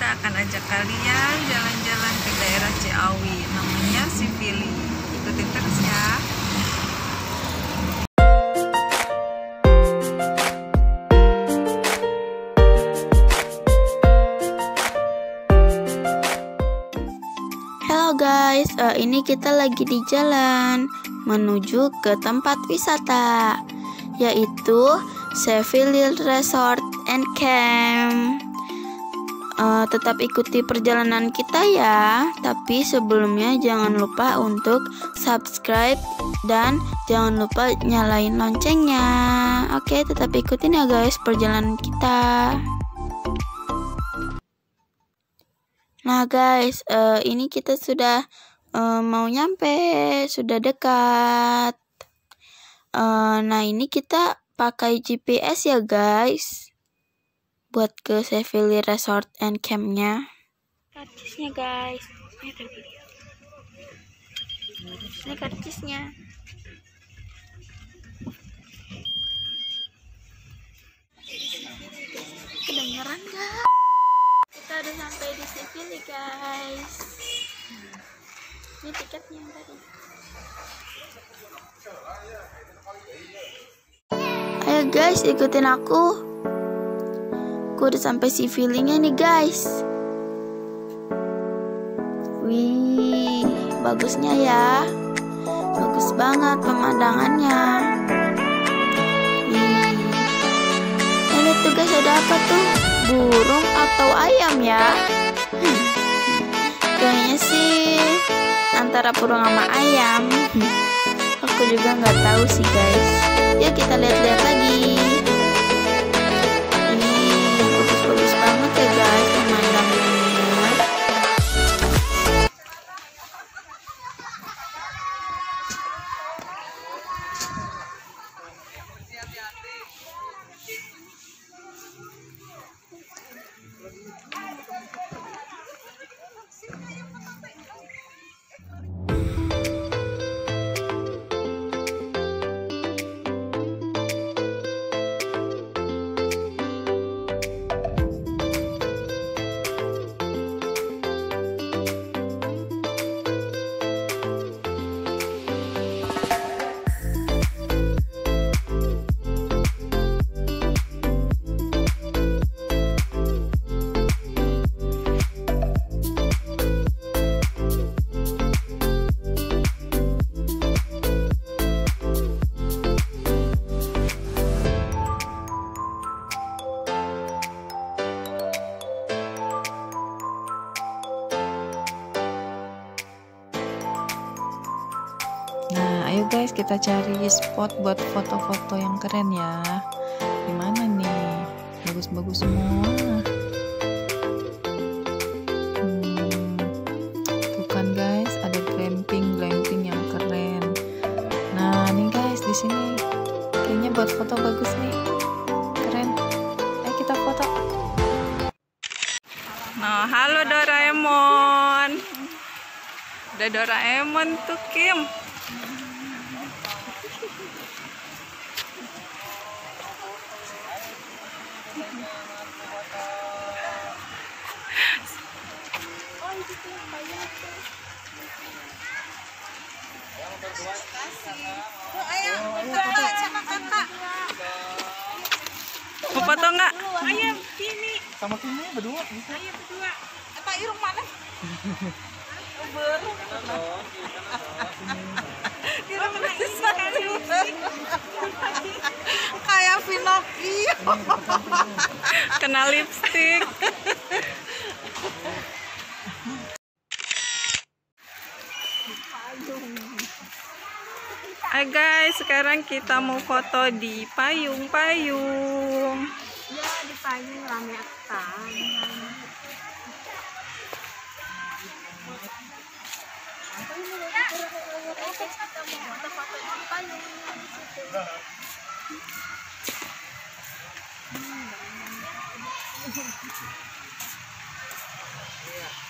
kita akan ajak kalian jalan-jalan ke daerah Ciawi. Namanya Sivili ikutin terus ya. Halo guys, eh, ini kita lagi di jalan menuju ke tempat wisata, yaitu Seville Resort and Camp. Eh, tetap ikuti perjalanan kita ya, tapi sebelumnya jangan lupa untuk subscribe dan jangan lupa nyalain loncengnya. Oke, tetap ikutin ya guys perjalanan kita. Nah guys, eh, ini kita sudah eh, mau nyampe, sudah dekat. Eh, nah ini kita pakai GPS ya guys, buat ke Seville Resort and Campnya. Karcisnya guys, ini karcisnya. Kedengeran gak? kita udah sampai di Seville guys ini tiketnya yang tadi ayo guys ikutin aku aku udah sampai Seville-nya nih guys wih bagusnya ya bagus banget pemandangannya wih ini tuh guys ada apa tuh burung atau ayam ya? Hmm. Kayaknya sih antara burung sama ayam. Aku juga nggak tahu sih guys. Yuk kita lihat-lihat lagi. Ayo guys kita cari spot buat foto-foto yang keren ya. Gimana nih? Bagus-bagus semua. Hmm, tuh kan guys, ada glamping, glamping yang keren. Nah, nih guys di sini kayaknya buat foto bagus nih. Keren. Ayo kita foto. Nah, halo Doraemon. Ada Doraemon tuh Kim. Mau foto nggak? Ayam sini. sama Kimi berdua bisa Ayam berdua. Apa irung mana? Ber. Irung mana ini? Kayak Pinocchio. Kena lipstick. Hai guys, sekarang kita mau foto di payung-payung. Ya, di payung rame akan. Yeah. payung.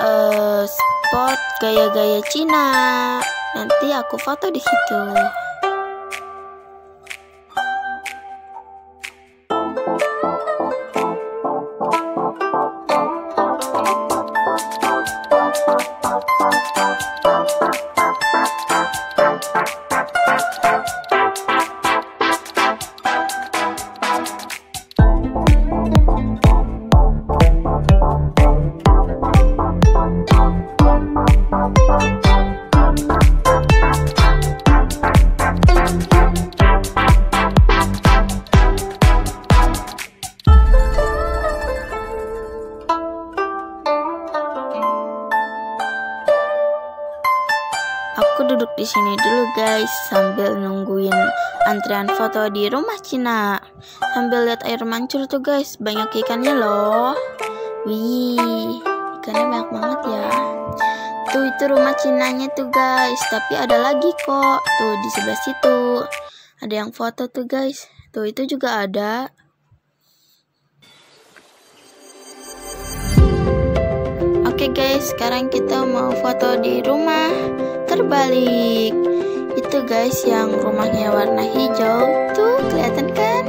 eh, spot gaya-gaya Cina. Nanti aku foto di situ. Aku duduk di sini dulu guys sambil nungguin antrian foto di rumah Cina. Sambil lihat air mancur tuh guys, banyak ikannya loh. Wih, ikannya banyak banget ya. Tuh itu rumah Cinanya tuh guys, tapi ada lagi kok. Tuh di sebelah situ. Ada yang foto tuh guys. Tuh itu juga ada. Oke guys, sekarang kita mau foto di rumah terbalik. Itu guys yang rumahnya warna hijau. Tuh, kelihatan kan?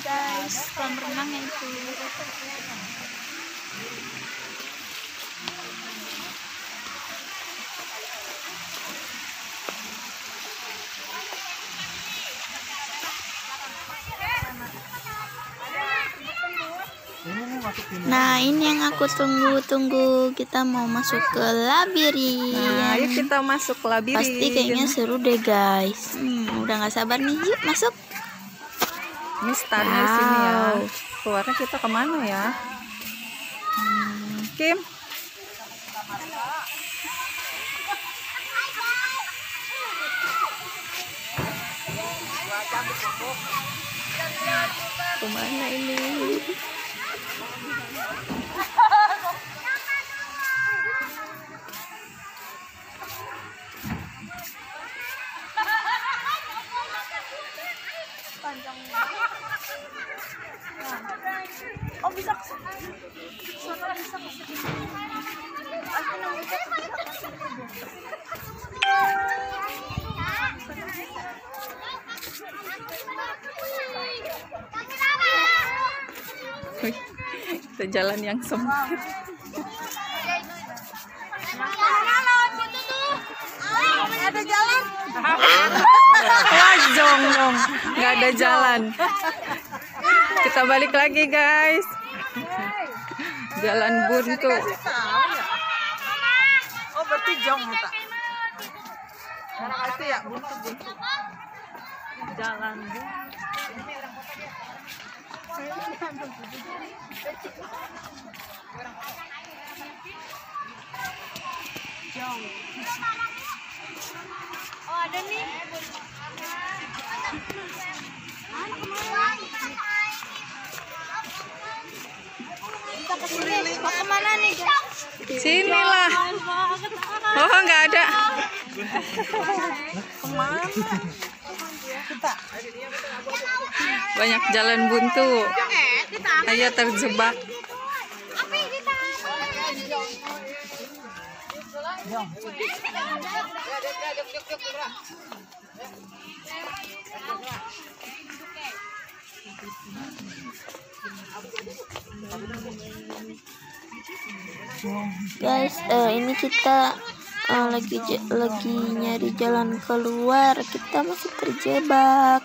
guys, kolam renangnya itu. Nah, ini yang aku tunggu-tunggu. Kita mau masuk ke labirin. Nah, ayo kita masuk ke labirin. Pasti kayaknya seru deh, guys. Hmm, udah nggak sabar nih. Yuk, masuk. Ini startnya di sini ya. Wow. Keluarnya kita ke mana ya? Hmm, Kim. Ke mana ini? Oh bisa ke sana. Bisa ke sini. Aku Wih, kita jalan yang sempit. Ada jalan. Wah, jong dong. Nggak ada jalan. Kita balik lagi, guys. Jalan buntu. Oh berarti jong tak. Orang itu ya buntu buntu. Jalan buntu. Oh ada nih. Kita ke Mau ke mana nih guys? Sinilah. Oh, nggak ada. Banyak jalan buntu. Ayo terjebak. Guys, eh, ini kita eh, lagi lagi nyari jalan keluar. Kita masih terjebak.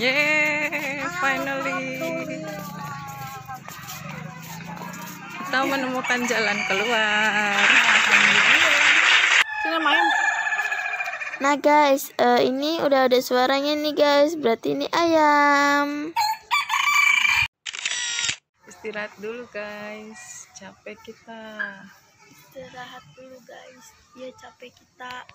Yeay, finally. Kita menemukan jalan keluar. Sini main. Nah guys, eh, ini udah ada suaranya nih guys. Berarti ini ayam. Istirahat dulu guys. Capek kita. Istirahat dulu guys. Ya capek kita.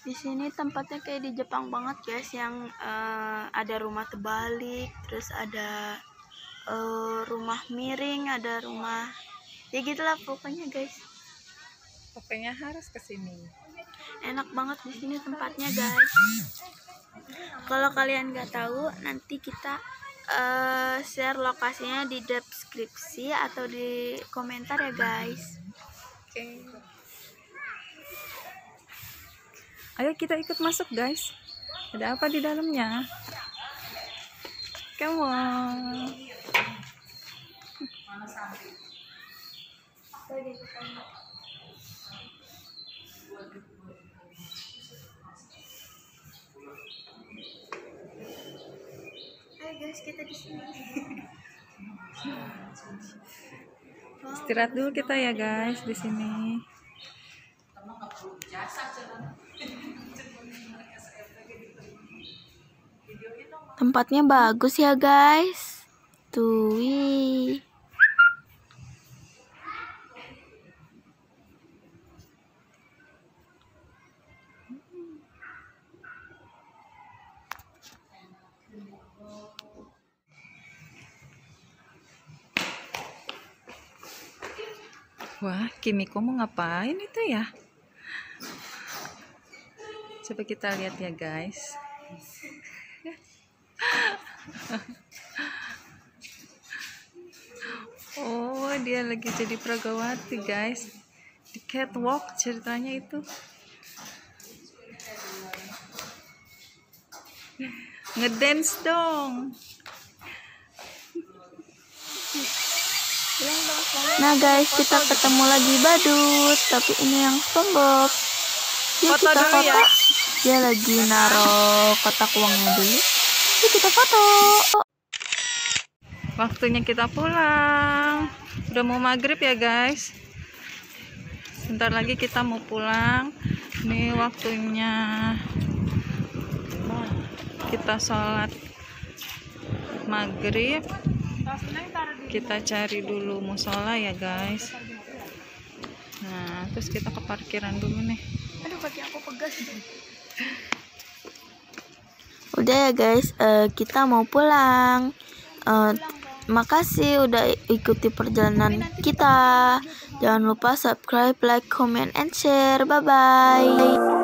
Di sini tempatnya kayak di Jepang banget guys, yang eh, ada rumah terbalik, terus ada eh, rumah miring, ada rumah ya gitulah pokoknya guys. Pokoknya harus ke sini. Enak banget di sini tempatnya guys. Kalau kalian nggak tahu, nanti kita eh, share lokasinya di deskripsi atau di komentar ya guys. Oke. Ayo kita ikut masuk guys. Ada apa di dalamnya? Come on. Ayo guys, kita di sini. Istirahat dulu kita ya guys di sini. Tempatnya bagus ya guys. Tuh. Wah, Kimiko mau ngapain itu ya? Coba kita lihat ya guys. Oh, dia lagi jadi pragawati guys. Di catwalk ceritanya itu. Ngedance dong. Nah guys, kita ketemu lagi badut, tapi ini yang SpongeBob. Yuk Foto kita foto. ya. Dia lagi naro kotak uangnya dulu. Yuk kita foto. Waktunya kita pulang. Udah mau maghrib ya guys. Bentar lagi kita mau pulang. Ini waktunya kita sholat maghrib. Kita cari dulu musola ya guys. Nah, terus kita ke parkiran dulu nih. Aduh kaki aku pegas. Udah ya guys, eh, kita mau pulang. Eh, makasih udah ikuti perjalanan kita. Jangan lupa subscribe, like, comment, and share. Bye bye.